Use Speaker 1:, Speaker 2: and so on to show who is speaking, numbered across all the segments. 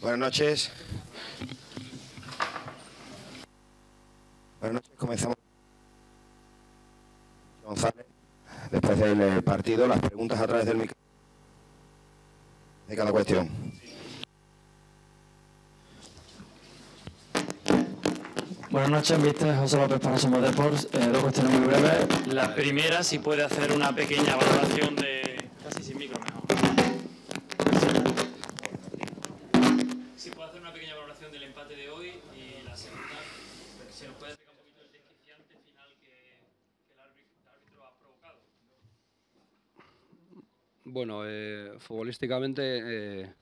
Speaker 1: Buenas noches. Buenas noches, comenzamos. González, después del partido, las preguntas a través del micrófono de cada cuestión.
Speaker 2: Buenas noches, viste José López para Somos Deportes. Eh, dos cuestiones muy breves. La primera, si puede hacer una pequeña valoración de. Si nos puede explicar un poquito el desquiciante final que, que el, árbitro, el árbitro ha provocado.
Speaker 3: Bueno, eh, futbolísticamente, eh,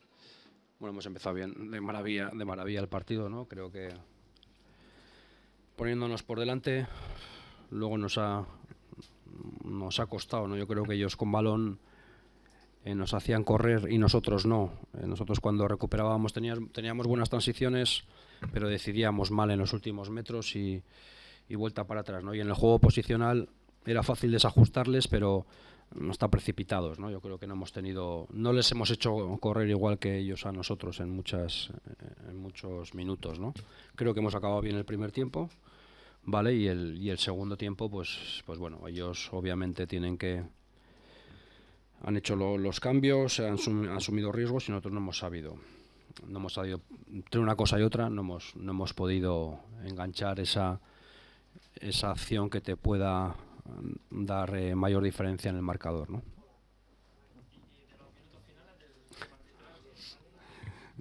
Speaker 3: bueno, hemos empezado bien, de maravilla, de maravilla el partido, ¿no? Creo que poniéndonos por delante, luego nos ha nos ha costado, ¿no? Yo creo que ellos con balón eh, nos hacían correr y nosotros no. Eh, nosotros cuando recuperábamos teníamos, teníamos buenas transiciones, pero decidíamos mal en los últimos metros y, vuelta para atrás, ¿no? Y en el juego posicional era fácil desajustarles, pero no está precipitados, ¿no? Yo creo que no hemos tenido, no les hemos hecho correr igual que ellos a nosotros en muchas, en muchos minutos, ¿no? Creo que hemos acabado bien el primer tiempo, vale, y el, y el segundo tiempo, pues, pues bueno, ellos obviamente tienen que han hecho lo- los cambios, han asum- han asumido riesgos y nosotros no hemos sabido, no hemos sabido entre una cosa y otra, no hemos, no hemos podido enganchar esa esa acción que te pueda mm, dar eh, mayor diferencia en el marcador, ¿no?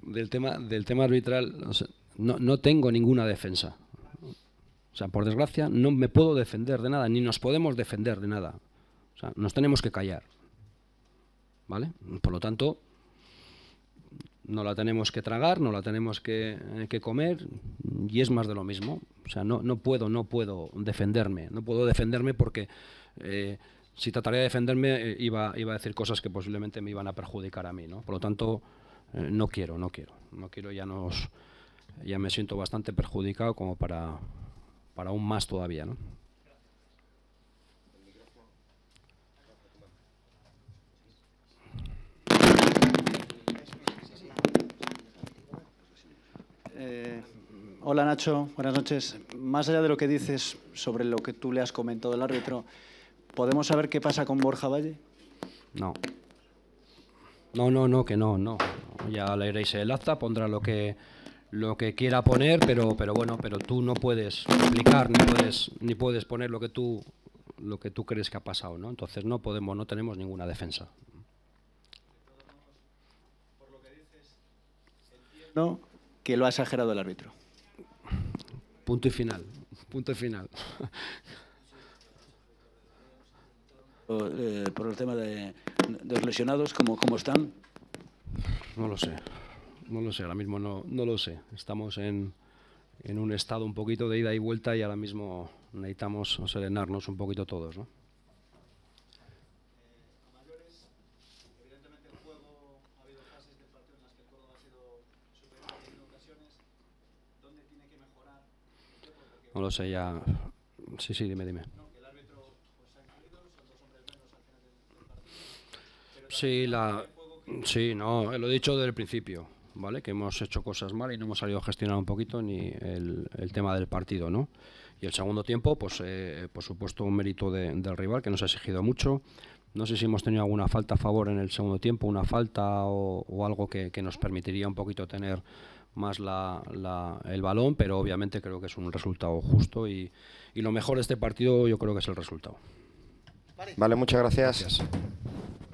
Speaker 3: Del tema, del tema arbitral, o sea, no, no tengo ninguna defensa. O sea, por desgracia, no me puedo defender de nada, ni nos podemos defender de nada. O sea, nos tenemos que callar. ¿Vale? Por lo tanto, no la tenemos que tragar, no la tenemos que, eh, que comer y es más de lo mismo. O sea, no, no puedo, no puedo defenderme, no puedo defenderme porque eh, si trataría de defenderme eh, iba, iba a decir cosas que posiblemente me iban a perjudicar a mí, ¿no? Por lo tanto, no quiero, no quiero, no quiero, ya nos, ya me siento bastante perjudicado como para, para aún más todavía, ¿no?
Speaker 4: Eh, hola Nacho, buenas noches. Más allá de lo que dices sobre lo que tú le has comentado al árbitro, ¿podemos saber qué pasa con Borja Valle?
Speaker 3: No. No, no, no, que no, no. Ya leeréis el acta, pondrá lo que lo que quiera poner, pero pero bueno, pero tú no puedes explicar ni puedes ni puedes poner lo que tú lo que tú crees que ha pasado, ¿no? Entonces no podemos, no tenemos ninguna defensa.
Speaker 4: No, que lo ha exagerado el árbitro.
Speaker 3: Punto y final. Punto y final.
Speaker 4: Eh, por el tema de, de los lesionados, ¿cómo, cómo están?
Speaker 3: No lo sé. No lo sé, ahora mismo no, no lo sé. Estamos en, en un estado un poquito de ida y vuelta y ahora mismo necesitamos serenarnos un poquito todos, ¿no? No lo sé, ya. Sí, sí, dime, dime. Sí, la. Sí, no, lo he dicho desde el principio, ¿vale? Que hemos hecho cosas mal y no hemos salido a gestionar un poquito ni el, el tema del partido, ¿no? Y el segundo tiempo, pues eh, por supuesto un mérito de- del rival que nos ha exigido mucho. No sé si hemos tenido alguna falta a favor en el segundo tiempo, una falta o, o algo que, que nos permitiría un poquito tener más la, la- el balón, pero obviamente creo que es un resultado justo y, y lo mejor de este partido yo creo que es el resultado.
Speaker 1: Vale, muchas gracias.
Speaker 3: Gracias.